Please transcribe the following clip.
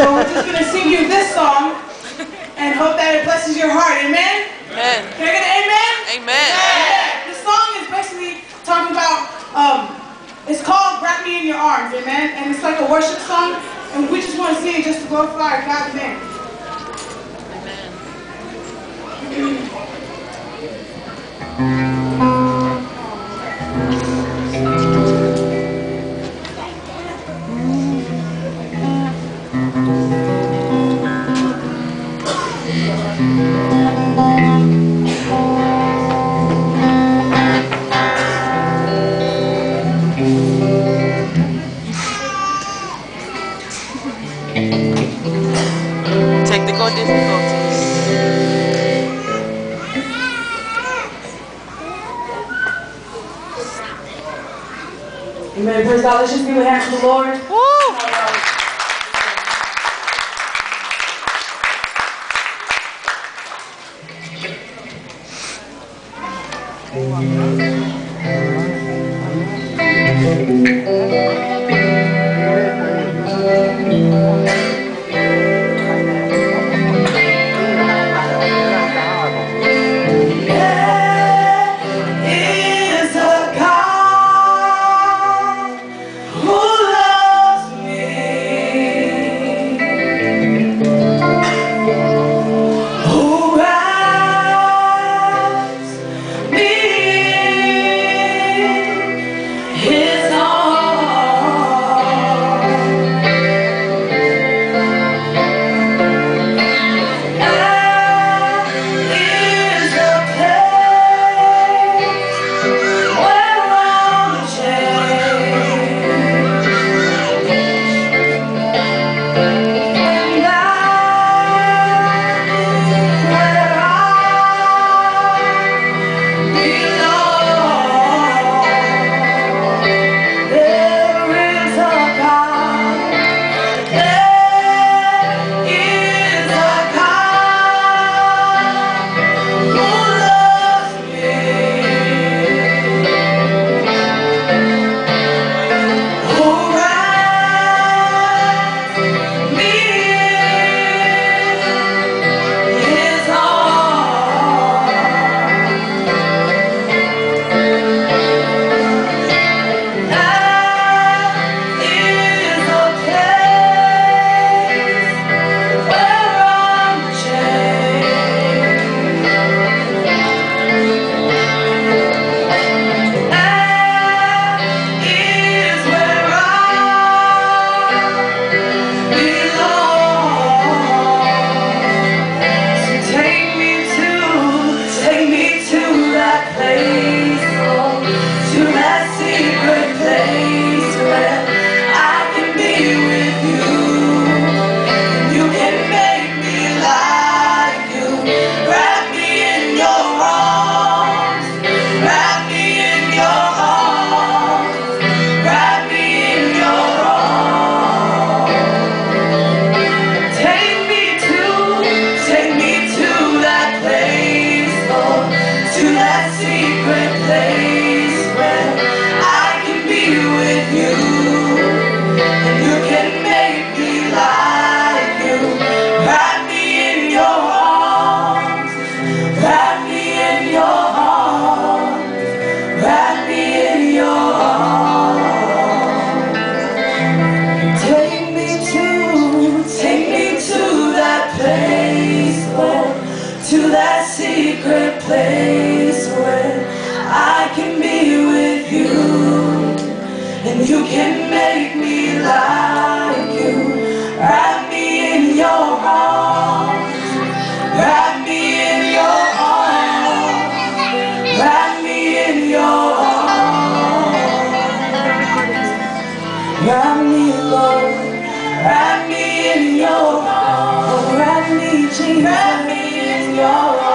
So we're just gonna sing you this song and hope that it blesses your heart. Amen? Amen. Can I get an amen? Amen. Yeah. This song is basically talking about, um, it's called Wrap Me in Your Arms, amen? And it's like a worship song, and we just want to sing it just to glorify God's name. Technical difficulties. Amen. Praise God. Let's just give a hand to the Lord. Woo! is to that And you can make me like you. Wrap me in your arms. Wrap me in your arms. Wrap me in your arms. Wrap me, Lord. Wrap me in your arms. Wrap me, Jesus. Wrap me in your arms.